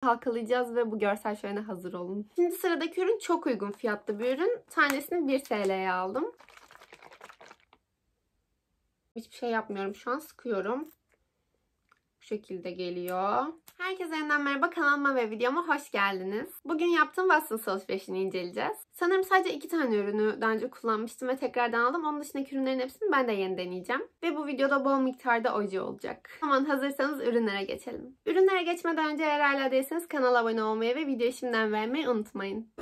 halkalayacağız ve bu görsel şölene hazır olun. Şimdi sıradaki ürün çok uygun fiyatlı bir ürün. Tanesini 1 TL'ye aldım. Hiçbir şey yapmıyorum şu an. Sıkıyorum. Şekilde geliyor. Herkese yeniden merhaba kanalıma ve videoma hoş geldiniz. Bugün yaptığım Watsons alışverişini inceleyeceğiz. Sanırım sadece iki tane ürünü daha önce kullanmıştım ve tekrardan aldım. Onun dışındaki ürünlerin hepsini ben de yeni deneyeceğim. Ve bu videoda bol miktarda oje olacak. Aman hazırsanız ürünlere geçelim. Ürünlere geçmeden önce eğer hala değilseniz kanala abone olmayı ve videoyu şimdiden vermeyi unutmayın.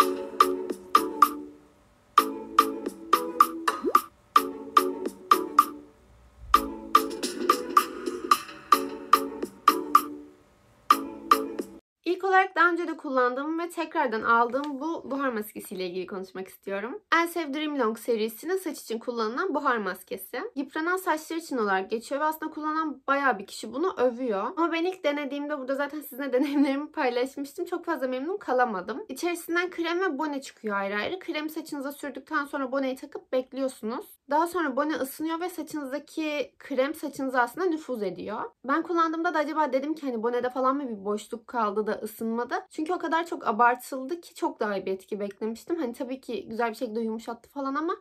İlk olarak daha önce de kullandığım ve tekrardan aldığım bu buhar maskesiyle ilgili konuşmak istiyorum. Elsev Dream Long serisinin saç için kullanılan buhar maskesi. Yıpranan saçlar için olarak geçiyor ve aslında kullanan bayağı bir kişi bunu övüyor. Ama ben ilk denediğimde burada zaten sizinle deneyimlerimi paylaşmıştım. Çok fazla memnun kalamadım. İçerisinden krem ve bone çıkıyor ayrı ayrı. Kremi saçınıza sürdükten sonra boneyi takıp bekliyorsunuz. Daha sonra bone ısınıyor ve saçınızdaki krem saçınıza aslında nüfuz ediyor. Ben kullandığımda da acaba dedim ki hani bonede falan mı bir boşluk kaldı da ısınmadı. Çünkü o kadar çok abartıldı ki çok daha iyi bir etki beklemiştim. Hani tabii ki güzel bir şekilde yumuşattı falan ama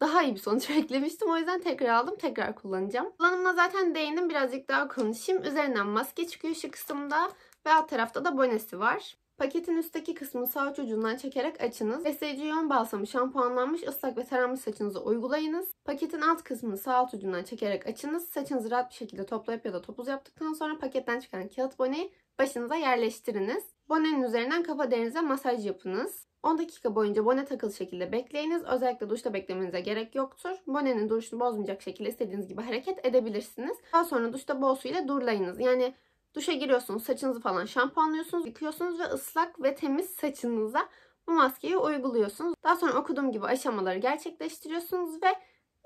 daha iyi bir sonuç beklemiştim. O yüzden tekrar aldım. Tekrar kullanacağım. Kullanımına zaten değindim. Birazcık daha konuşayım. Üzerinden maske çıkıyor şu kısımda. Ve alt tarafta da bonesi var. Paketin üstteki kısmını sağ ucundan çekerek açınız. Besleyici yön balsamı şampuanlanmış ıslak ve taranmış saçınıza uygulayınız. Paketin alt kısmını sağ alt ucundan çekerek açınız. Saçınızı rahat bir şekilde toplayıp ya da topuz yaptıktan sonra paketten çıkan kağıt boneyi başınıza yerleştiriniz. Bonenin üzerinden kafa derinize masaj yapınız. 10 dakika boyunca bone takılı şekilde bekleyiniz. Özellikle duşta beklemenize gerek yoktur. Bonenin duruşunu bozmayacak şekilde istediğiniz gibi hareket edebilirsiniz. Daha sonra duşta bol su ile durulayınız. Yani duşa giriyorsunuz, saçınızı falan şampuanlıyorsunuz, yıkıyorsunuz ve ıslak ve temiz saçınıza bu maskeyi uyguluyorsunuz. Daha sonra okuduğum gibi aşamaları gerçekleştiriyorsunuz ve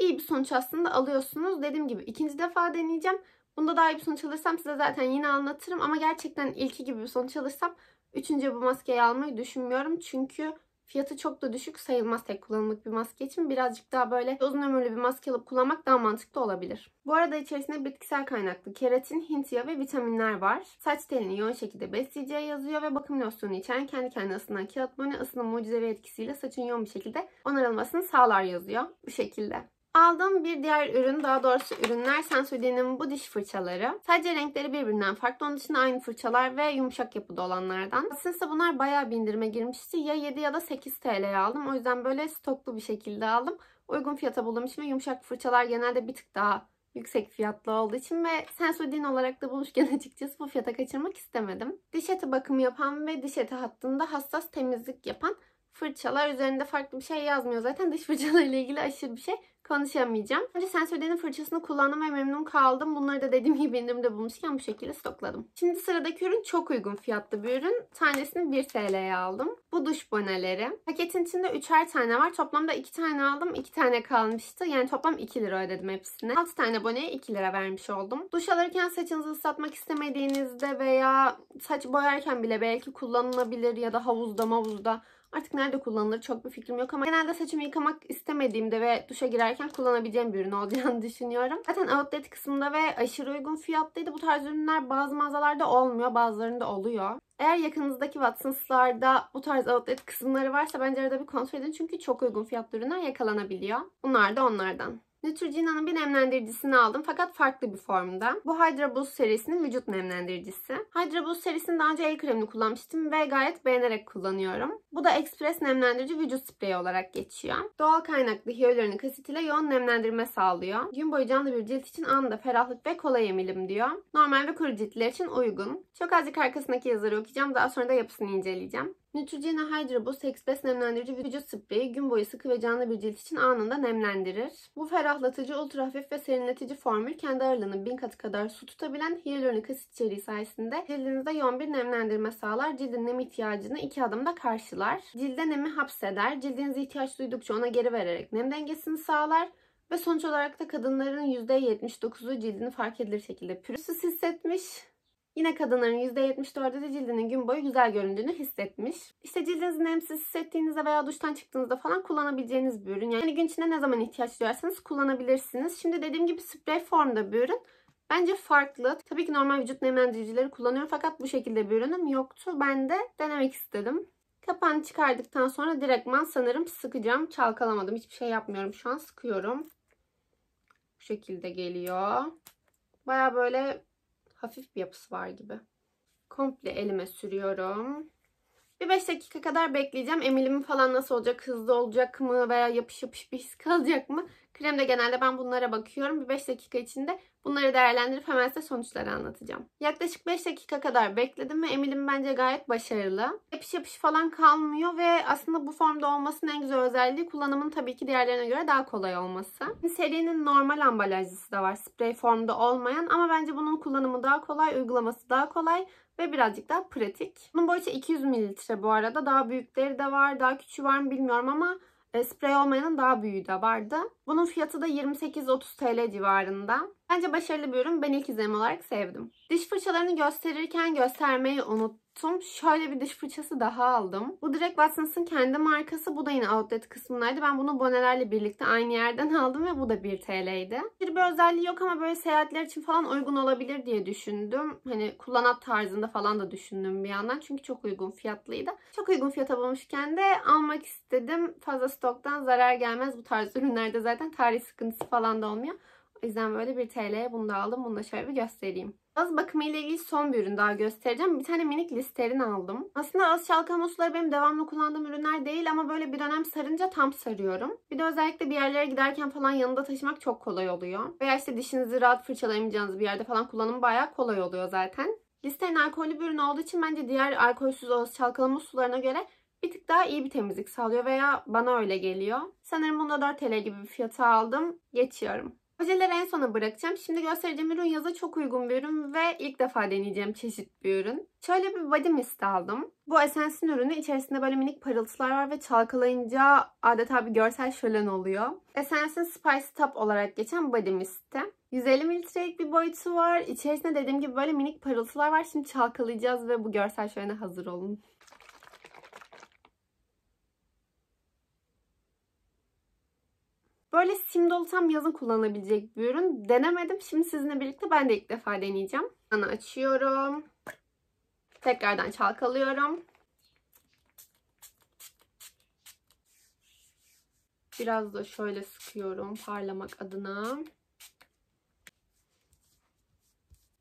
iyi bir sonuç aslında alıyorsunuz. Dediğim gibi ikinci defa deneyeceğim. Bunda daha iyi bir sonuç alırsam size zaten yine anlatırım. Ama gerçekten ilki gibi bir sonuç alırsam üçüncü bu maskeyi almayı düşünmüyorum. Çünkü fiyatı çok da düşük sayılmaz tek kullanımlık bir maske için. Birazcık daha böyle uzun ömürlü bir maske alıp kullanmak daha mantıklı olabilir. Bu arada içerisinde bitkisel kaynaklı keratin, hint yağı ve vitaminler var. Saç telini yoğun şekilde besleyeceği yazıyor ve bakım losyonu içeren kendi kendine ısınan kağıt bone ısının mucizevi etkisiyle saçın yoğun bir şekilde onarılmasını sağlar yazıyor. Bu şekilde. Aldığım bir diğer ürün, daha doğrusu ürünler Sensodin'in bu diş fırçaları. Sadece renkleri birbirinden farklı. Onun dışında aynı fırçalar ve yumuşak yapıda olanlardan. Aslında bunlar bayağı bir indirime girmişti. Ya 7 ya da 8 TL'ye aldım. O yüzden böyle stoklu bir şekilde aldım. Uygun fiyata bulduğum için ve yumuşak fırçalar genelde bir tık daha yüksek fiyatlı olduğu için ve Sensodyne olarak da buluşken açıkçası bu fiyata kaçırmak istemedim. Diş eti bakımı yapan ve diş eti hattında hassas temizlik yapan fırçalar. Üzerinde farklı bir şey yazmıyor. Zaten diş fırçalarıyla ilgili aşırı bir şey konuşamayacağım. Önce Sensodyne'in fırçasını kullandım ve memnun kaldım. Bunları da dediğim gibi indirimde bulmuşken bu şekilde stokladım. Şimdi sıradaki ürün çok uygun fiyatlı bir ürün. Tanesini 1 TL'ye aldım. Bu duş boneleri. Paketin içinde 3'er tane var. Toplamda 2 tane aldım. 2 tane kalmıştı. Yani toplam 2 lira ödedim hepsine. 6 tane boneye 2 lira vermiş oldum. Duş alırken saçınızı ıslatmak istemediğinizde veya saç boyarken bile belki kullanılabilir ya da havuzda mavuzda Artık nerede kullanılır çok bir fikrim yok ama genelde saçımı yıkamak istemediğimde ve duşa girerken kullanabileceğim bir ürün olacağını düşünüyorum. Zaten outlet kısmında ve aşırı uygun fiyatlıydı. Bu tarz ürünler bazı mağazalarda olmuyor, bazılarında oluyor. Eğer yakınızdaki Watsons'larda bu tarz outlet kısımları varsa bence arada bir kontrol edin. Çünkü çok uygun fiyatlı ürünler yakalanabiliyor. Bunlar da onlardan. Neutrogena'nın bir nemlendiricisini aldım fakat farklı bir formda. Bu Hydra Boost serisinin vücut nemlendiricisi. Hydra Boost serisinin daha önce el kremini kullanmıştım ve gayet beğenerek kullanıyorum. Bu da Express nemlendirici vücut spreyi olarak geçiyor. Doğal kaynaklı hyaluronik asit ile yoğun nemlendirme sağlıyor. Gün boyu canlı bir cilt için anında ferahlık ve kolay emilim diyor. Normal ve kuru ciltler için uygun. Çok azıcık arkasındaki yazarı okuyacağım. Daha sonra da yapısını inceleyeceğim. Neutrogena Hydra Boost Express nemlendirici vücut spreyi gün boyu sıkı ve canlı bir cilt için anında nemlendirir. Bu ferahlatıcı, ultra hafif ve serinletici formül kendi ağırlığının bin katı kadar su tutabilen hyaluronik asit içeriği sayesinde cildinizde yoğun bir nemlendirme sağlar. Cildin nem ihtiyacını iki adımda karşılar. Cilde nemi hapseder. Cildiniz ihtiyaç duydukça ona geri vererek nem dengesini sağlar. Ve sonuç olarak da kadınların %79'u cildini fark edilir şekilde pürüzsüz hissetmiş. Yine kadınların %74'ü de cildinin gün boyu güzel göründüğünü hissetmiş. İşte cildinizi nemsiz hissettiğinizde veya duştan çıktığınızda falan kullanabileceğiniz bir ürün. Yani gün içinde ne zaman ihtiyaç duyarsanız kullanabilirsiniz. Şimdi dediğim gibi sprey formda bir ürün. Bence farklı. Tabii ki normal vücut nemlendiricileri kullanıyorum fakat bu şekilde bir ürünüm yoktu. Ben de denemek istedim. Kapağını çıkardıktan sonra direktman sanırım sıkacağım. Çalkalamadım. Hiçbir şey yapmıyorum şu an. Sıkıyorum. Bu şekilde geliyor. Baya böyle hafif bir yapısı var gibi. Komple elime sürüyorum. Bir 5 dakika kadar bekleyeceğim. Emilimin falan nasıl olacak? Hızlı olacak mı? Veya yapış yapış bir his kalacak mı? Kremde genelde ben bunlara bakıyorum. Bir 5 dakika içinde bunları değerlendirip hemen size sonuçları anlatacağım. Yaklaşık 5 dakika kadar bekledim ve Emilim bence gayet başarılı. Yapış yapış falan kalmıyor ve aslında bu formda olmasının en güzel özelliği kullanımın tabii ki diğerlerine göre daha kolay olması. Serinin normal ambalajlısı da var. Sprey formda olmayan ama bence bunun kullanımı daha kolay, uygulaması daha kolay ve birazcık daha pratik. Bunun boyutu 200 mililitre bu arada. Daha büyükleri de var, daha küçüğü var mı bilmiyorum ama e, sprey olmayanın daha büyüğü de vardı. Bunun fiyatı da 28-30 TL civarında. Bence başarılı bir ürün. Ben ilk izlenim olarak sevdim. Diş fırçalarını gösterirken göstermeyi unuttum. Şöyle bir diş fırçası daha aldım. Bu direkt Watsons'ın kendi markası. Bu da yine outlet kısmındaydı. Ben bunu bonelerle birlikte aynı yerden aldım ve bu da 1 TL'ydi. Bir, özelliği yok ama böyle seyahatler için falan uygun olabilir diye düşündüm. Hani kullanat tarzında falan da düşündüm bir yandan. Çünkü çok uygun fiyatlıydı. Çok uygun fiyata bulmuşken de almak istedim. Fazla stoktan zarar gelmez. Bu tarz ürünlerde zaten tarih sıkıntısı falan da olmuyor. O yüzden böyle bir TL'ye bunu da aldım. Bunu da şöyle bir göstereyim. Ağız bakımı ile ilgili son bir ürün daha göstereceğim. Bir tane minik listerin aldım. Aslında ağız çalkama suları benim devamlı kullandığım ürünler değil ama böyle bir dönem sarınca tam sarıyorum. Bir de özellikle bir yerlere giderken falan yanında taşımak çok kolay oluyor. Veya işte dişinizi rahat fırçalayamayacağınız bir yerde falan kullanım bayağı kolay oluyor zaten. Listerin alkollü bir ürün olduğu için bence diğer alkolsüz ağız çalkalama sularına göre bir tık daha iyi bir temizlik sağlıyor veya bana öyle geliyor. Sanırım bunda 4 TL gibi bir fiyata aldım. Geçiyorum. Ojeleri en sona bırakacağım. Şimdi göstereceğim ürün yaza çok uygun bir ürün ve ilk defa deneyeceğim çeşit bir ürün. Şöyle bir body mist aldım. Bu Essence'in ürünü içerisinde böyle minik parıltılar var ve çalkalayınca adeta bir görsel şölen oluyor. Essence'in Spice Top olarak geçen body mist'te. 150 mililitrelik bir boyutu var. İçerisinde dediğim gibi böyle minik parıltılar var. Şimdi çalkalayacağız ve bu görsel şölene hazır olun. Böyle sim dolu tam yazın kullanılabilecek bir ürün. Denemedim. Şimdi sizinle birlikte ben de ilk defa deneyeceğim. Ana açıyorum. Tekrardan çalkalıyorum. Biraz da şöyle sıkıyorum parlamak adına.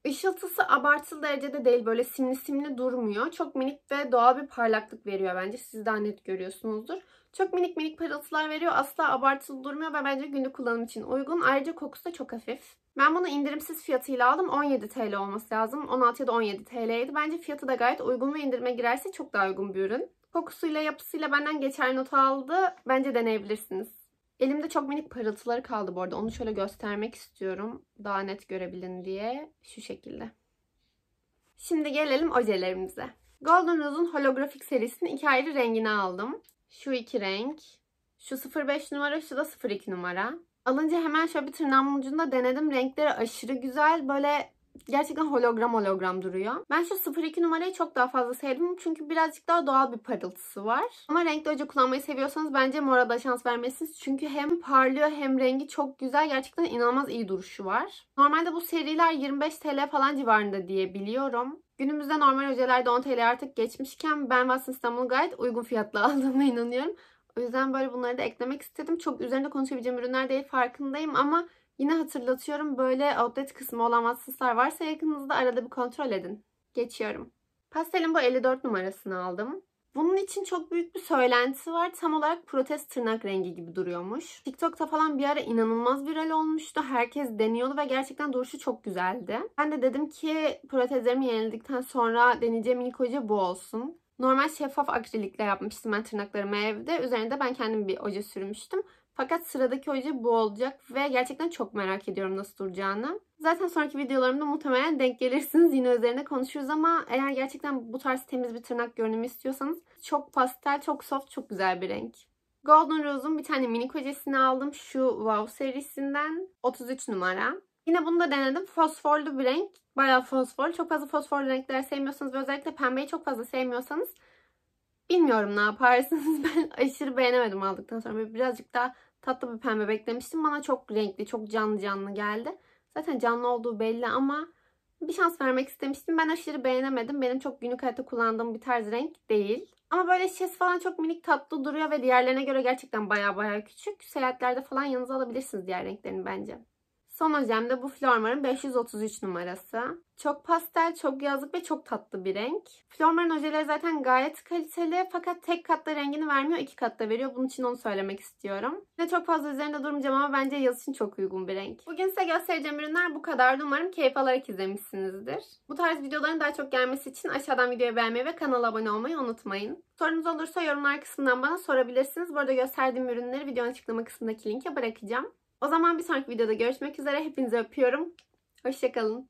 Işıltısı abartılı derecede değil. Böyle simli simli durmuyor. Çok minik ve doğal bir parlaklık veriyor bence. Siz daha net görüyorsunuzdur. Çok minik minik parıltılar veriyor. Asla abartılı durmuyor ve bence günlük kullanım için uygun. Ayrıca kokusu da çok hafif. Ben bunu indirimsiz fiyatıyla aldım. 17 TL olması lazım. 16 ya da 17 TL'ydi. Bence fiyatı da gayet uygun ve indirime girerse çok daha uygun bir ürün. Kokusuyla yapısıyla benden geçer not aldı. Bence deneyebilirsiniz. Elimde çok minik parıltıları kaldı bu arada. Onu şöyle göstermek istiyorum. Daha net görebilin diye. Şu şekilde. Şimdi gelelim ojelerimize. Golden Rose'un holografik serisinin iki ayrı rengini aldım. Şu iki renk. Şu 05 numara, şu da 02 numara. Alınca hemen şöyle bir tırnağımın ucunda denedim. Renkleri aşırı güzel. Böyle gerçekten hologram hologram duruyor. Ben şu 02 numarayı çok daha fazla sevdim. Çünkü birazcık daha doğal bir parıltısı var. Ama renkli oje kullanmayı seviyorsanız bence mora da şans vermelisiniz. Çünkü hem parlıyor hem rengi çok güzel. Gerçekten inanılmaz iyi duruşu var. Normalde bu seriler 25 TL falan civarında diye biliyorum. Günümüzde normal ojelerde 10 TL artık geçmişken ben Watson İstanbul'u gayet uygun fiyatla aldığıma inanıyorum. O yüzden böyle bunları da eklemek istedim. Çok üzerinde konuşabileceğim ürünler değil farkındayım ama yine hatırlatıyorum böyle outlet kısmı olan Watsons'lar varsa yakınınızda arada bir kontrol edin. Geçiyorum. Pastelin bu 54 numarasını aldım. Bunun için çok büyük bir söylenti var. Tam olarak protest tırnak rengi gibi duruyormuş. TikTok'ta falan bir ara inanılmaz viral olmuştu. Herkes deniyordu ve gerçekten duruşu çok güzeldi. Ben de dedim ki protezlerimi yenildikten sonra deneyeceğim ilk oje bu olsun. Normal şeffaf akrilikle yapmıştım ben tırnaklarımı evde. Üzerinde ben kendim bir oje sürmüştüm. Fakat sıradaki oje bu olacak ve gerçekten çok merak ediyorum nasıl duracağını. Zaten sonraki videolarımda muhtemelen denk gelirsiniz. Yine üzerine konuşuruz ama eğer gerçekten bu tarz temiz bir tırnak görünümü istiyorsanız çok pastel, çok soft, çok güzel bir renk. Golden Rose'un bir tane mini kojesini aldım. Şu Wow serisinden 33 numara. Yine bunu da denedim. Fosforlu bir renk. Bayağı fosfor. Çok fazla fosforlu renkler sevmiyorsanız ve özellikle pembeyi çok fazla sevmiyorsanız bilmiyorum ne yaparsınız. Ben aşırı beğenemedim aldıktan sonra. Birazcık daha tatlı bir pembe beklemiştim. Bana çok renkli, çok canlı canlı geldi. Zaten canlı olduğu belli ama bir şans vermek istemiştim. Ben aşırı beğenemedim. Benim çok günlük hayatta kullandığım bir tarz renk değil. Ama böyle şişesi falan çok minik tatlı duruyor ve diğerlerine göre gerçekten baya baya küçük. Seyahatlerde falan yanınıza alabilirsiniz diğer renklerini bence. Son ojem bu Flormar'ın 533 numarası. Çok pastel, çok yazlık ve çok tatlı bir renk. Flormar'ın ojeleri zaten gayet kaliteli fakat tek katta rengini vermiyor, iki katta veriyor. Bunun için onu söylemek istiyorum. Ne çok fazla üzerinde durmayacağım ama bence yaz için çok uygun bir renk. Bugün size göstereceğim ürünler bu kadardı. Umarım keyif alarak izlemişsinizdir. Bu tarz videoların daha çok gelmesi için aşağıdan videoyu beğenmeyi ve kanala abone olmayı unutmayın. Sorunuz olursa yorumlar kısmından bana sorabilirsiniz. Bu arada gösterdiğim ürünleri videonun açıklama kısmındaki linke bırakacağım. O zaman bir sonraki videoda görüşmek üzere. Hepinizi öpüyorum. Hoşçakalın.